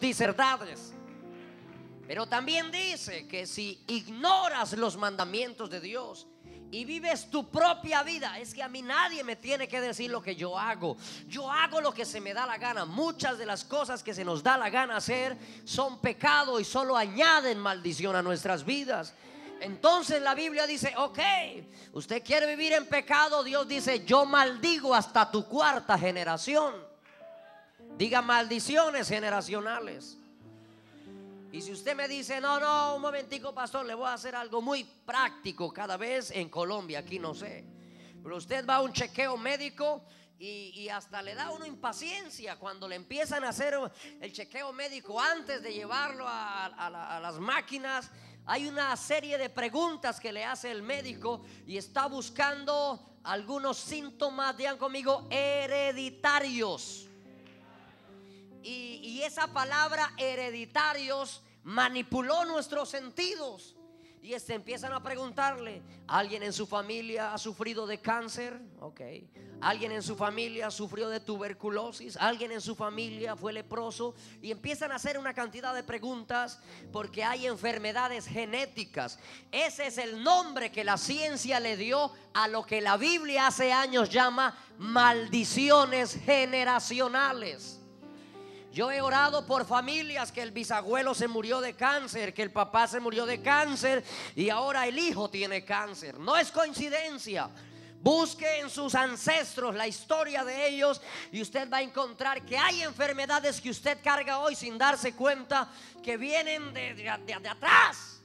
verdades. Pero también dice que si ignoras los mandamientos de Dios y vives tu propia vida, es que a mí nadie me tiene que decir lo que yo hago. Yo hago lo que se me da la gana. Muchas de las cosas que se nos da la gana hacer son pecado y solo añaden maldición a nuestras vidas. Entonces la Biblia dice, ok, usted quiere vivir en pecado, Dios dice, yo maldigo hasta tu cuarta generación. Diga maldiciones generacionales. Y si usted me dice, no, no, un momentico, pastor, le voy a hacer algo muy práctico cada vez en Colombia, aquí no sé. Pero usted va a un chequeo médico y, hasta le da uno impaciencia cuando le empiezan a hacer el chequeo médico antes de llevarlo a, las máquinas. Hay una serie de preguntas que le hace el médico y está buscando algunos síntomas, digan conmigo, hereditarios. Esa palabra hereditarios manipuló nuestros sentidos. Y este, empiezan a preguntarle, ¿alguien en su familia ha sufrido de cáncer? Ok. ¿Alguien en su familia sufrió de tuberculosis? ¿Alguien en su familia fue leproso? Y empiezan a hacer una cantidad de preguntas porque hay enfermedades genéticas. Ese es el nombre que la ciencia le dio a lo que la Biblia hace años llama maldiciones generacionales. Yo he orado por familias que el bisabuelo se murió de cáncer, que el papá se murió de cáncer y ahora el hijo tiene cáncer. No es coincidencia. Busque en sus ancestros la historia de ellos y usted va a encontrar que hay enfermedades que usted carga hoy sin darse cuenta que vienen de, de atrás.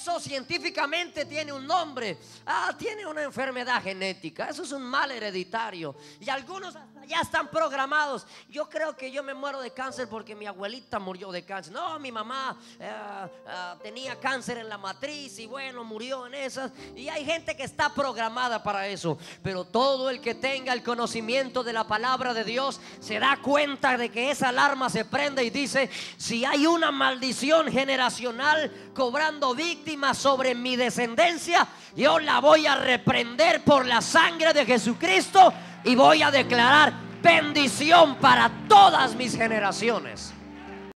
Eso científicamente tiene un nombre. Ah, tiene una enfermedad genética. Eso es un mal hereditario. Y algunos ya están programados. Yo creo que yo me muero de cáncer porque mi abuelita murió de cáncer. No, mi mamá eh, eh, tenía cáncer en la matriz y bueno, murió en esas. Y hay gente que está programada para eso. Pero todo el que tenga el conocimiento de la palabra de Dios se da cuenta de que esa alarma se prende y dice, si hay una maldición generacional cobrando víctimas sobre mi descendencia, yo la voy a reprender por la sangre de Jesucristo y voy a declarar bendición para todas mis generaciones.